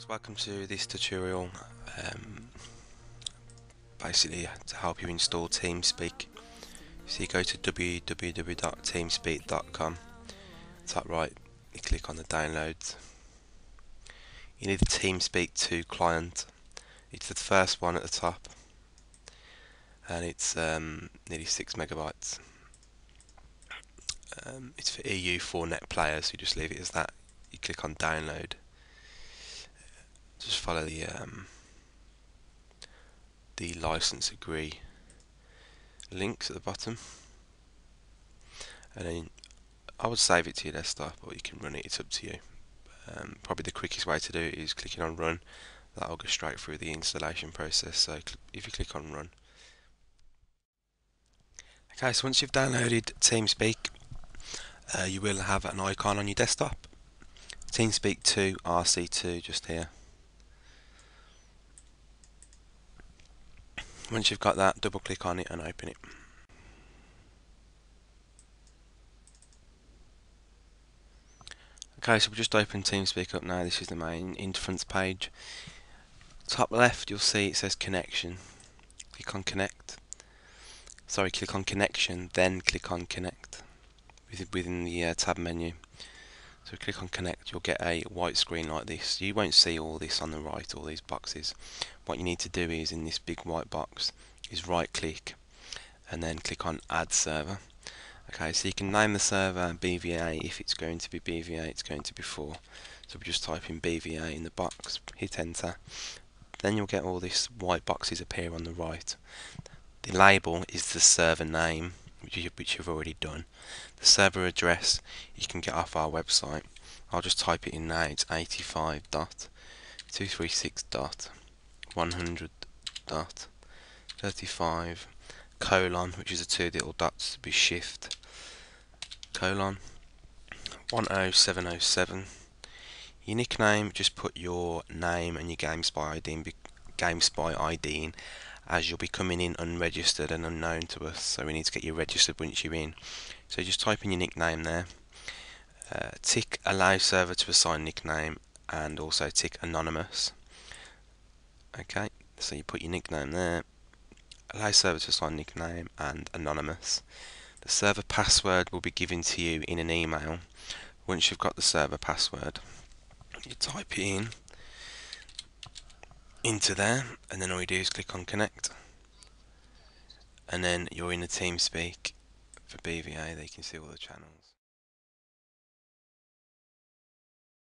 guys, welcome to this tutorial um, basically to help you install TeamSpeak. So you go to www.teamspeak.com top right you click on the downloads. You need the TeamSpeak 2 client. It's the first one at the top and it's um, nearly 6 megabytes. Um, it's for EU 4net players so you just leave it as that. You click on download just follow the um, the license agree links at the bottom. And then I would save it to your desktop or you can run it, it's up to you. Um, probably the quickest way to do it is clicking on run. That'll go straight through the installation process so if you click on run. Okay so once you've downloaded TeamSpeak uh, you will have an icon on your desktop. TeamSpeak 2 RC2 just here Once you've got that, double click on it and open it. Okay, so we'll just open TeamSpeak up now. This is the main Interference page. Top left, you'll see it says connection. Click on connect. Sorry, click on connection, then click on connect within the uh, tab menu. So click on connect, you'll get a white screen like this. You won't see all this on the right, all these boxes. What you need to do is in this big white box is right click and then click on add server. Okay, so you can name the server BVA if it's going to be BVA, it's going to be 4. So we just type in BVA in the box, hit enter. Then you'll get all these white boxes appear on the right. The label is the server name which, you, which you've already done. The server address you can get off our website. I'll just type it in now. It's 85.236.100.35 colon, which is the two little dots to be shift colon 10707. Your nickname, just put your name and your GameSpy ID in, GameSpy ID in as you'll be coming in unregistered and unknown to us so we need to get you registered once you're in. So just type in your nickname there. Uh, tick allow server to assign nickname and also tick anonymous. Okay so you put your nickname there. Allow server to assign nickname and anonymous. The server password will be given to you in an email once you've got the server password. You type it in into there and then all you do is click on connect. And then you're in the TeamSpeak for BVA they can see all the channels